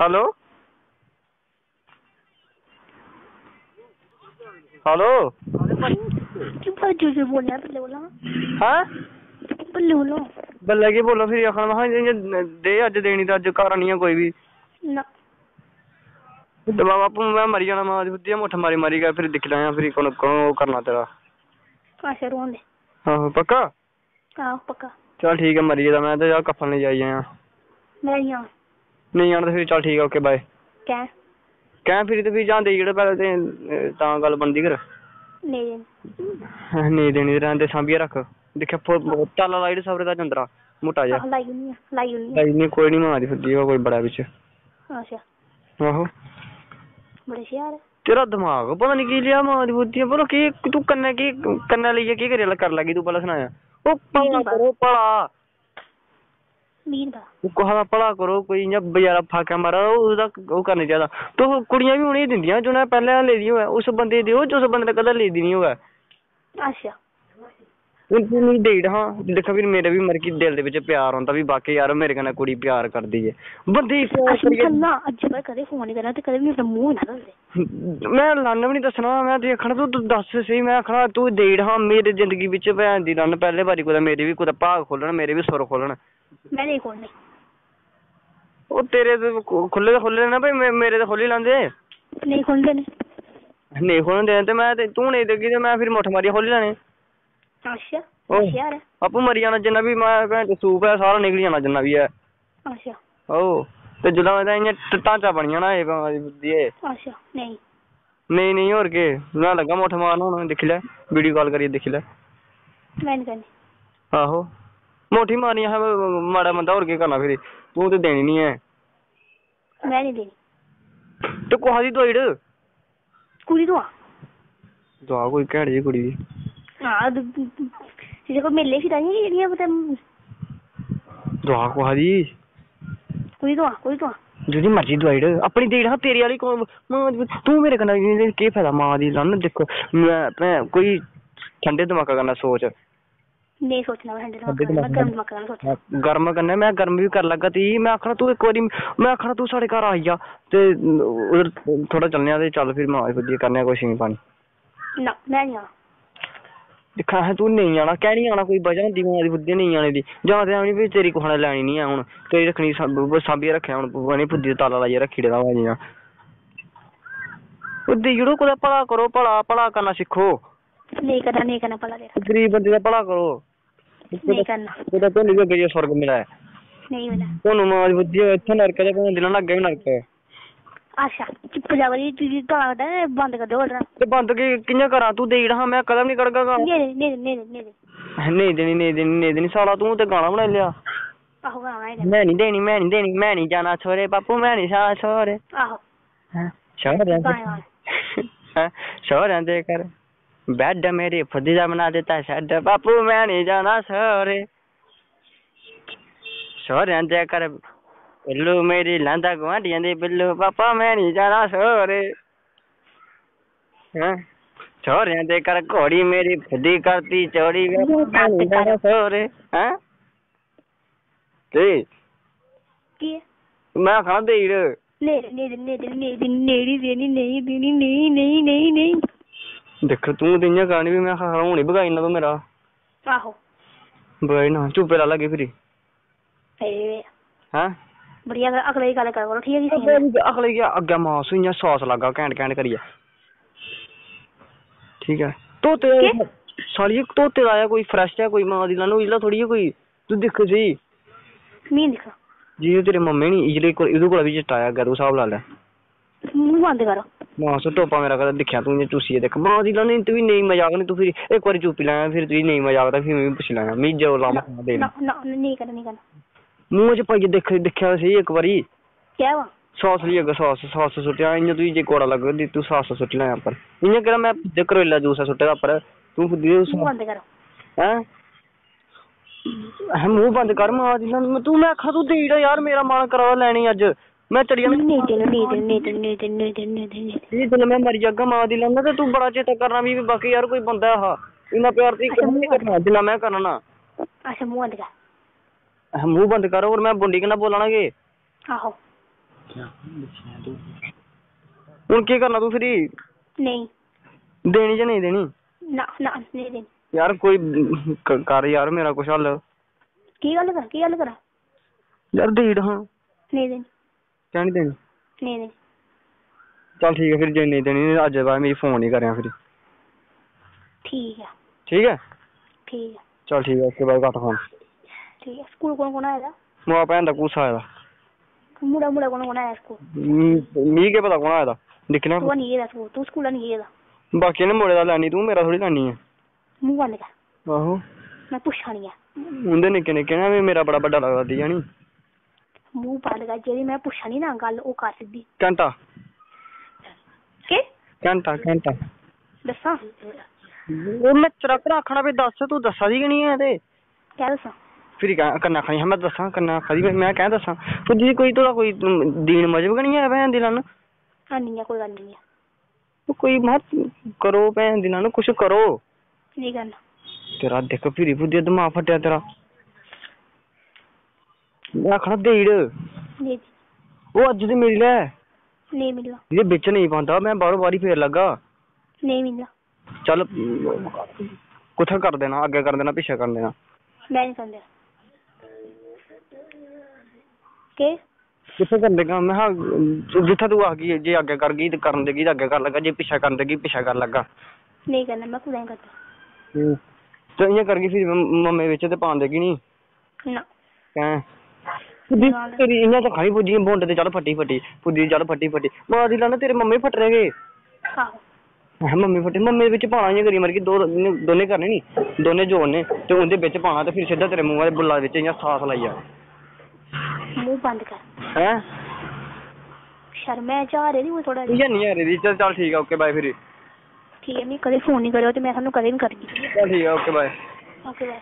Hello hello क्यों पर जो जो बोल रहा है बल्ले बोला ਹਾਂ बल्ले बोलो ਬੱਲੇ ਕੀ ਬੋਲੋ ਫਿਰ ਆਖਣ ਮੈਂ ਕਿਹਾ ਜੇ ਦੇ ਅੱਜ ਦੇਣੀ ਤਾਂ ਅੱਜ ਘਰ ਨਹੀਂ ਆ ਕੋਈ ਵੀ ना ਤੇ ਬਾਬਾ ਬਾਪੂ ਮੈਂ ਮਰੀ ਜਾਣਾ ਮਾਂ ਦੀ ਬੁੱਧੀ ਮੁੱਠ ਮਾਰੀ ਮਾਰੀ ਗਿਆ ਫਿਰ ਦਿਖ ਲਾਇਆ ਫਿਰ ਕੋਣ ਕੋਣ ਉਹ ਕਰਨਾ ਤੇਰਾ अच्छा रोन दे ਆਹੋ ਪੱਕਾ हाँ पक्का ਚਲ ਠੀਕ ਹੈ ਮਰੀ ਜਾਂਦਾ ਮੈਂ ਤਾਂ ਜਾ ਕਫਨ ਲੈ ਜਾਈ ਆਇਆ मैं यहाँ ਨਹੀਂ ਜਾਣਾ ਤਾਂ ਫਿਰ ਚੱਲ ਠੀਕ ਆ ਓਕੇ ਬਾਏ ਕਹਿ। ਫਿਰ ਤੇ ਫਿਰ ਜਾਂਦੇ ਜਿਹੜਾ ਪਹਿਲਾਂ ਤੇ ਤਾਂ ਗੱਲ ਬਣਦੀ ਕਰ ਲੈ ਜਾ ਨਹੀਂ ਦੇਣੀ ਰਹਿੰਦੇ ਸਾਂਭੀਆ ਰੱਖ। ਦੇਖਿਆ ਫੋ- ਚੱਲ ਲਾਈਟ ਸਬਰੇ ਦਾ ਜੰਦਰਾ ਮੋਟਾ ਜਿਹਾ। ਲਾਈ ਨਹੀਂ ਕੋਈ ਨਹੀਂ ਮਾਰੀ ਫਿਰਦੀ ਉਹ ਕੋਈ ਬੜਾ ਵਿੱਚ। ਆਹੋ। ਤੇਰਾ ਦਿਮਾਗ ਪਤਾ ਨੀ ਕੀ ਲਿਆ ਮਾਂ ਦੀ ਬੁੱਧੀ ਪਰ ਕੀ ਤੂੰ ਕੰਨੇ ਕੀ ਕੰਨੇ ਲਈਏ ਕੀ ਕਰੇ ਕਰ ਲੱਗੀ ਤੂੰ ਪਹਿਲਾਂ ਸੁਣਾਇਆ। ਉਹ ਪਲਾ। मीर का ਉਹ ਕੋਹਾ ਦਾ ਭਲਾ ਕਰੋ ਕੋਈ ਜਾਂ ਬਜ਼ਾਰਾ ਫਾਕਾ ਮਾਰਾ ਉਹਦਾ ਉਹ ਕਰਨੀ ਚਾਹੀਦਾ ਤੂੰ ਕੁੜੀਆਂ ਵੀ ਹੁਣੇ ਦਿੰਦੀਆਂ ਜੋ ਨਾ ਪਹਿਲਾਂ ਲੈ ਲਈ ਹੋਇਆ ਉਸ ਬੰਦੇ ਦਿਓ ਜੋ ਉਸ ਬੰਦੇ ਨੇ ਕਦੇ ਲੈਦੀ ਨਹੀਂ ਹੋਇਆ अच्छा ਹੁਣ ਤੂੰ ਨਹੀਂ ਦੇੜ ਹਾਂ ਦੇਖਾ ਵੀ ਮੇਰੇ ਵੀ ਮਰ ਕੇ ਦਿਲ ਦੇ ਵਿੱਚ ਪਿਆਰ ਹੁੰਦਾ ਵੀ ਬਾਕੀ ਯਾਰ ਮੇਰੇ ਕਨੇ ਕੁੜੀ ਪਿਆਰ ਕਰਦੀ ਏ ਬੰਦੇ ਪਿਆਰ अच्छा ਕਰੀਏ कल्ला अज्ज पर कदे फोन नहीं करना ते कदे मेरा मुंह ना दसदे ਮੈਂ ਲੰਨ ਵੀ ਨਹੀਂ ਦੱਸਣਾ ਮੈਂ ਦੇਖਣਾ ਤੂੰ ਤੂੰ ਦੱਸ ਸਹੀ ਮੈਂ ਆਖਣਾ ਤੂੰ ਦੇੜ ਹਾਂ ਮੇਰੀ ਜ਼ਿੰਦਗੀ ਵਿੱਚ ਭੈਣ ਦੀ ਲੰਨ ਪਹਿਲੇ ਵਾਰੀ ਕੋਈ ਮੇਰੇ ਵੀ ਕੋਈ ਭਾਗ ਖੋਲਣ ਮੇਰੇ ਵੀ ਸੁਰ ਖੋਲਣ ਮੇਰੇ ਕੋਲ ਨਹੀਂ। ਉਹ ਤੇਰੇ ਤੇ ਖੁੱਲੇ ਤਾਂ ਖੁੱਲੇ ਨਾ ਭਈ ਮੇਰੇ ਤਾਂ ਖੁੱਲੇ ਲਾਂਦੇ ਨਹੀਂ ਨੇ। ਨਹੀਂ ਖੋਲਣ ਦੇ ਤੇ ਮੈਂ ਤੇ ਤੂੰ ਨਹੀਂ ਦੇਗੀ ਤੇ ਮੈਂ ਫਿਰ ਮੁੱਠ ਮਾਰੀ ਖੋਲ ਲੈਣੇ। ਅੱਛਾ ਆਪੂ ਮਰੀ ਜਾਣਾ ਜਿੰਨਾ ਵੀ ਮੈਂ ਭੈਣ ਚੋ ਸੂਪ ਹੈ ਸਾਰਾ ਨਿਕਲ ਜਾਣਾ ਜਿੰਨਾ ਵੀ ਹੈ। ਅੱਛਾ। ਓ ਤੇ ਜਦੋਂ ਇਹਦਾ ਇੰਜ ਟਾਂਚਾ ਬਣ ਜਾਣਾ ਇਹ ਭਾਵੇਂ ਦੀ ਇਹ। ਅੱਛਾ ਨਹੀਂ। ਨਹੀਂ ਹੋਰ ਕੇ। ਨਾ ਲੱਗਾ ਮੁੱਠ ਮਾਰਨ ਹੁਣ ਦੇਖ ਲੈ ਵੀਡੀਓ ਕਾਲ ਕਰੀ ਦੇਖ ਲੈ। ਆਹੋ। ਮੋਟੀ ਮਾਰਨੀ ਹੈ ਮਾੜਾ ਬੰਦਾ ਹੋਰ ਕੀ ਕਰਨਾ ਫਿਰ ਤੂੰ ਤੇ ਦੇਣੀ ਨਹੀਂ ਹੈ ਮੈਂ ਨਹੀਂ ਦੇਣੀ। ਤੇ ਕੋਹਾ ਦੀ ਦੋਈੜ ਕੁੜੀ ਤੋਂ ਆ। ਦੁਆ ਕੋਈ ਘੈਂਟ ਜੀ ਕੁੜੀ ਦੀ। ਆ ਜਿਹੜੇ ਕੋ ਮੇਲੇ ਸੀ ਤਾਂ ਜਿਹੜੀਆਂ ਪਤਾ ਦੁਆ ਕੋਹਾ ਦੀ ਕੁੜੀ ਤੋਂ ਆ ਕੁੜੀ ਤੋਂ ਆ। ਜਿਹਦੀ ਮਰਜ਼ੀ ਦਵਾਈੜ ਆਪਣੀ ਦੇੜ ਹਾਂ ਤੇਰੇ ਵਾਲੀ ਕੌਮ ਮਾਂ ਦੀ- ਤੂੰ ਮੇਰੇ ਕੰਨਾਂ ਕੀ ਫਾਇਦਾ ਮਾਂ ਦੀ? ਲੰਨ ਦੇਖੋ ਮੈਂ ਭੈਣ ਕੋਈ ਠੰਡੇ ਦਿਮਾਗਾ ਕਰਨਾ ਸੋਚ। ਗਰਮ ਮੱਖਣ ਗਰਮ ਕਰਨੇ ਮੈਂ ਗਰਮ ਵੀ ਕਰ ਲੱਗਾ ਤੀ। ਮੈਂ ਆਖਣਾ ਤੂੰ ਇੱਕ ਵਾਰੀ ਮੈਂ ਆਖਣਾ ਤੂੰ ਸਾਡੇ ਘਰ ਆਈ ਜਾ। ਤੇ ਥੋੜਾ ਚੱਲਨੇ ਆ ਤੇ ਚੱਲ ਫਿਰ ਮੈਂ ਵਧੀਆ ਕਰਨੇ ਆ ਕੁਛ ਨਹੀਂ ਪਾਣੀ। ਨਾ ਮੈਂ ਤੂੰ ਨਹੀਂ ਆਣਾ ਕਹਿ ਨਹੀਂ ਆਣਾ ਕੋਈ ਵਜ੍ਹਾ ਹੁੰਦੀ ਮੈਂ ਦੀ ਬੁੱਧੀ ਨਹੀਂ ਆਣੇ ਦੀ। ਜਾਂ ਤੇ ਆਣੀ ਵੀ ਤੇਰੀ ਕੋਹਣਾ ਲੈਣੀ ਨਹੀਂ ਆ ਹੁਣ। ਤੇਰੀ ਰੱਖਣੀ ਸਾਂਭੀ ਰੱਖਿਆ ਹੁਣ ਬਣੀ ਬੁੱਧੀ ਤਾਲਾ ਲਾਇਆ ਰੱਖੀ ਡੇਦਾ ਵਾਜੀ ਨਾ ਉੱਦੀ ਜਿਹੜੋ ਕੋਲ ਭਲਾ ਕਰੋ ਭਲਾ ਭਲਾ ਕਰਨਾ ਸਿੱਖੋ। ਨਹੀਂ ਕਰਨਾ ਨਹੀਂ ਕਰਨਾ ਭਲਾ ਗਰੀਬ ਬੰਦੇ ਦਾ ਭਲਾ ਕਰੋ। नहीं करना ਉਹਦਾ ਤੁਹਾਨੂੰ ਵੀ ਅੱਗੇ ਜੇ ਸਵਰਗ ਮਿਲਿਆ ਹੈ। नहीं मिला ਤੁਹਾਨੂੰ ਮਾਂ ਦੀ ਬੁੱਧੀ ਹੋਏ, ਇੱਥੇ ਨਰਕ ਦੇ ਭਾਵੇਂ ਦਿਨਾਂ ਨਾਲ ਅੱਗੇ ਵੀ ਨਰਕ ਹੈ अच्छा चुप जा वरी तुझे तो आता है बंद कर दो बोल रहा ਤੇ ਬੰਦ ਕੀ ਕਿੰਨੇ ਕਰਾਂ ਤੂੰ ਦੇੜ ਹਾਂ ਮੈਂ ਕਦਮ ਨਹੀਂ ਕੜਗਾ ਗਾ नहीं नहीं नहीं नहीं नहीं ਨਹੀਂ ਦੇਣੀ ਨਹੀਂ ਦੇਣੀ ਨਹੀਂ ਦੇਣੀ ਸਾਲਾ ਤੂੰ ਤੇ ਗਾਣਾ ਬਣਾ ਲਿਆ आहो गाना है ਮੈਂ ਨਹੀਂ ਦੇਣੀ ਮੈਂ ਨਹੀਂ ਦੇਣੀ ਮੈਂ ਨਹੀਂ ਜਾਣਾ ਛੋਰੇ ਬਾਪੂ ਮੈਂ ਨਹੀਂ ਜਾਣਾ ਛੋਰੇ आहो ਹਾਂ ਸ਼ੋਰਿਆਂ गाना ਦੇ गाना ਹਾਂ ਸ਼ੋਰਿਆਂ ਦੇ ਕਰ ਬੈੱਡ ਮੇਰੇ ਫੁੱਦੀ ਦਾ ਬਣਾ ਦਿੱਤਾ ਛੱਡ ਬਾਪੂ ਮੈਂ ਨਹੀਂ ਜਾਣਾ ਛੋਰੇ ਸ਼ੋਰਿਆਂ ਦੇ ਕਰ ਬਿੱਲੂ ਮੇਰੀ ਲਾਂਦਾ ਗਵਾਂਢੀਆਂ ਦੇ ਬਿੱਲੂ ਪਾਪਾ ਮੈਂ ਨਹੀਂ ਜਾਣਾ ਛੋਰੇ ਹਾਂ ਛੋਰਿਆਂ ਦੇ ਕਰ ਘੋੜੀ ਮੇਰੀ ਫੁੱਦੀ ਕਰਤੀ ਚੌੜੀ ਬਾਪੂ ਮੈਂ ਨਹੀਂ ਜਾਣਾ ਛੋਰੇ ਹਾਂ ਤੇ की है ਮੈਂ ਖਾਣਾ ਦੇੜ नहीं नहीं नहीं नहीं नहीं नहीं देनी नहीं देनी नहीं दिक्ख तू तो इ'यां करा नी में हून ही बगाई ओड़ना तूं मेरा आहो बगाई ओड़ना चुप्पे ला लागी फिरी हैं बढ़िया अगले दी गल्ल करो ठीक ऐ अगले गी अग्गें मास इ'यां सास लागा घैंट घैंट करियै ठीक ऐ धोते दा सालिये धोते दा आया कोई फ्रैश ऐ कोई मां दी लाना उजला थोह्ड़ी ऐ कोई तू दिक्ख स्हेई मी दिक्खा जी तेरी मम्मी नी इजले एह्दे कोला बी चिट्टा ऐ अग्गें तू स्हाब लाई लै मूंह् बंद कर मास टोपा मेरा कदा दिक्खेआ तू इ'यां चूसियै दिक्ख मां दी लानी तुगी नेईं मजा आग नी तू फिरी इक बारी चूपी लैयां फिर तुगी नेईं मजा आग ते फ्ही मिगी पुच्छी लैयां मिगी जोर लामा देना मुहैं च पाइयै दिक्ख दिक्खेआ ते सेही इक बारी सास लेई आगा सास सास सुट्टेआं इ'यां तुगी जे कौड़ा लग्गग तू सास सुट्टी लैयां उप्पर इ'यां केह्ड़ा मैं करेले दा जूस सुट्टे दा उप्पर तू हैं अहैं मूंह बंद कर मां दी लानी तू मैं आखेआ तू देई ओड़ यार मेरा मन करा दा लैने अज्ज ਲੈਣੀ ਅੱਜ ਮੈਂ ਚੜੀ ਜਾਣਾ नहीं देना नहीं देना नहीं देना नहीं देना नहीं देना नहीं देना ਇਹ ਦਿਨ ਮੈਂ ਮਰ ਜਾਗਾ ਮਾਂ ਦੀ ਲੰਦਾ ਤੇ ਤੂੰ ਬੜਾ ਚੇਤਾ ਕਰਨਾ ਵੀ ਬਾਕੀ ਯਾਰ ਕੋਈ ਬੰਦਾ ਆ ਇੰਨਾ ਪਿਆਰ ਤੀ ਕਿਉਂ ਨਹੀਂ ਕਰਨਾ ਜਿੰਨਾ ਮੈਂ ਕਰਨਾ अच्छा मुंह बंद कर ਮੂੰਹ ਬੰਦ ਕਰ ਔਰ ਮੈਂ ਬੁੰਡੀ ਕਿੰਨਾ ਬੋਲਣਾਗੇ आहो ਹੁਣ ਕੀ ਕਰਨਾ ਤੂੰ ਫਰੀ ਨਹੀਂ ਦੇਣੀ ਜਾਂ ਨਹੀਂ ਦੇਣੀ ਨਾ ਨਾ ਨਹੀਂ ਦੇਣੀ ਯਾਰ ਕੋਈ ਕ- ਕਰ ਯਾਰ ਮੇਰਾ ਕੁਛ ਹੱਲ ਕੀ ਗੱਲ ਕਰ ਕੀ ਗੱਲ ਕਰਾਂ ਯਾਰ ਦੇੜ ਹਾਂ ਨਹੀਂ ਦੇਣੀ ਕਿਆ ਨਹੀਂ ਦੇਣੀ? ਨਹੀਂ ਚੱਲ ਠੀਕ ਹੈ ਫਿਰ ਜੇ ਨਹੀਂ ਦੇਣੀ ਅੱਜ ਬਾਅਦ ਮੇਰੀ ਫੋਨ ਨਹੀਂ ਕਰਿਆ ਫਿਰ। ਠੀਕ ਹੈ ਠੀਕ ਹੈ ਠੀਕ ਹੈ ਚੱਲ ਠੀਕ ਹੈ ਉਸਕੇ ਬਾਅਦ ਕੱਟ ਫੋਨ ਠੀਕ ਹੈ ਸਕੂਲ ਕੌਣ ਕੌਣ ਆਇਆ? ਦਾ ਮਾ ਭੈਣ ਦਾ ਕੂਸਾ ਆਇਆ। ਦਾ ਮੁੰਡਾ ਮੁੰਡਾ ਕੌਣ ਕੌਣ ਆਇਆ ਸਕੂਲ? ਮੀਂਹ ਕੇ ਪਤਾ ਕੌਣ ਆਇਆ ਦਾ? ਦੇਖਣਾ ਤੂੰ ਨਹੀਂ ਗਿਆ ਸਕੂਲ ਤੂੰ ਸਕੂਲ ਨਹੀਂ ਗਿਆ ਬਾਕੀ ਨੇ ਮੋੜੇ ਦਾ ਲੈਣੀ ਤੂੰ ਮੇਰਾ ਥੋੜੀ ਲੈਣੀ ਹੈ ਮੂੰਹ ਬੰਦ ਕਰ। ਆਹੋ। ਮੈਂ ਆ। ਉਹਦੇ ਨਿੱਕੇ ਨਿੱਕੇ ਨਾ ਵੀ ਮੇਰਾ ਬੜਾ ਵੱਡਾ ਲੱਗਦਾ ਦੀ ਜਾਣੀ। ਮੂੰਹ ਬੰਦ ਕਰ ਜਿਹੜੀ ਮੈਂ ਪੁੱਛਾਂ ਨਹੀਂ ਨਾ ਗੱਲ ਉਹ ਕਰ ਸਿੱਧੀ। ਘੰਟਾ। ਕਿ? ਘੰਟਾ ਘੰਟਾ। ਦੱਸਾਂ? ਉਹ ਮੈਂ ਚਰਕ ਰੱਖਣਾ ਵੀ ਦੱਸ ਤੂੰ ਦੱਸਾ ਦੀ ਕਿ ਨਹੀਂ ਹੈ ਤੇ? ਕਿਆ ਦੱਸਾਂ? ਫਿਰ ਕਹਿ ਕੰਨਾ ਖਾਣੀ ਮੈਂ ਦੱਸਾਂ ਕੰਨਾ ਖਾਦੀ ਮੈਂ ਕਹਿ ਦੱਸਾਂ। ਤੂੰ ਜੀ ਕੋਈ ਤੋੜਾ ਕੋਈ ਦੀਨ ਮਜਬ ਨਹੀਂ ਹੈ ਭੈਣ ਦਿਲਾਂ ਨੂੰ ਹਾਂ ਨਹੀਂ ਆ ਕੋਈ ਗੱਲ ਨਹੀਂ ਤੂੰ ਕੋਈ ਮਤ ਕਰੋ ਭੈਣ ਦਿਲਾਂ ਨੂੰ ਕੁਛ ਕਰੋ। ਨਹੀਂ ਕਰਨਾ ਤੇਰਾ ਦੇਖ ਫਿਰੀ ਫੁੱਦੀ ਦਿਮਾਗ ਫਟਿਆ ਤੇਰਾ। ਮੈਂ ਆਖਣਾ ਦੇੜ। ਨਹੀਂ ਉਹ ਅੱਜ ਤੇ ਮਿਲ ਲੈ। ਨਹੀਂ ਮਿਲਣਾ। ਇਹ ਵਿੱਚ ਨਹੀਂ ਪਾਉਂਦਾ ਮੈਂ ਬਾਹਰੋਂ ਬਾਰੀ ਫੇਰ ਲੱਗਾ। ਨਹੀਂ ਮਿਲਣਾ। ਚੱਲ ਕੁੱਥਾ ਕਰ ਦੇਣਾ ਅੱਗੇ ਕਰ ਦੇਣਾ ਪਿੱਛੇ ਕਰ ਦੇਣਾ। ਮੈਂ ਨਹੀਂ ਸਮਝਿਆ। ਕਿ? ਕਿੱਥੇ ਕਰ ਦੇਗਾ ਮੈਂ ਕਿਹਾ ਜਿੱਥੇ ਤੂੰ ਆ ਗਈ ਜੇ ਅੱਗੇ ਕਰ ਗਈ ਤੇ ਕਰਨ ਦੇਗੀ ਤਾਂ ਅੱਗੇ ਕਰ ਲੱਗਾ ਜੇ ਪਿੱਛੇ ਕਰਨ ਦੇਗੀ ਪਿੱਛੇ ਕਰ ਲੱਗਾ। ਨਹੀਂ ਕਰਨਾ ਮੈਂ ਕੁਦਾਂ ਕਰਦਾ। ਤੇ ਇਆਂ ਕਰ ਗਈ ਫਿਰ ਮੰਮੇ ਵਿੱਚ ਤੇ ਪਾਉਣ ਦੇਗੀ ਨਹੀਂ ਨਾ। ਕਹਿ ਤੇਰੀ ਇਹਨਾਂ ਤਾਂ ਖਾਈ ਪੁੱਜੀ ਬੁੰਡ ਤੇ ਚੱਲ ਫੱਟੀ ਫੱਟੀ ਪੁੱਜੀ ਚੱਲ ਫੱਟੀ ਫੱਟੀ। ਮਾਂ ਦੀ ਲਾਣਾ ਤੇਰੇ ਮੰਮੇ ਫਟ ਰਹੇਗੇ ਆਹੋ। ਮੈਂ ਕਿਹਾ ਮੰਮੀ ਫੱਟੇ ਮੰਮੇ ਵਿੱਚ ਪਾਣਾ ਇਆਂ ਕਰੀ ਮਰ ਕੇ ਦੋ ਦੋਨੇ ਕਰਨੇ ਨਹੀਂ ਦੋਨੇ ਜੋੜਨੇ ਤੇ ਉਹਦੇ ਵਿੱਚ ਪਾਣਾ ਤੇ ਫਿਰ ਸਿੱਧਾ ਤੇਰੇ ਮੂੰਹ ਵਾਲੇ ਬੁੱਲਾ ਵਿੱਚ ਇਆਂ ਸਾਸ ਲਾਈ ਆ। ਮੂੰਹ ਬੰਦ ਕਰ। ਹੈ? ਸ਼ਰਮ ਹੈ ਜਾ ਰਹੀ ਉਹ ਥੋੜਾ ਇਹ ਨਹੀਂ ਆ ਰਹੀ ਚੱਲ ਚੱਲ ਠੀਕ ਆ ਓਕੇ ਬਾਏ ਫਿਰ। ਠੀਕ ਹੈ ਨਹੀਂ ਕਦੇ ਫੋਨ ਨਹੀਂ ਕਰਿਓ ਤੇ ਮੈਂ ਤੁਹਾਨੂੰ ਕਦੇ ਨਹੀਂ ਕਰਦੀ ਚੱਲ ਠੀਕ ਆ ਓਕੇ ਬਾਏ। Okay bye.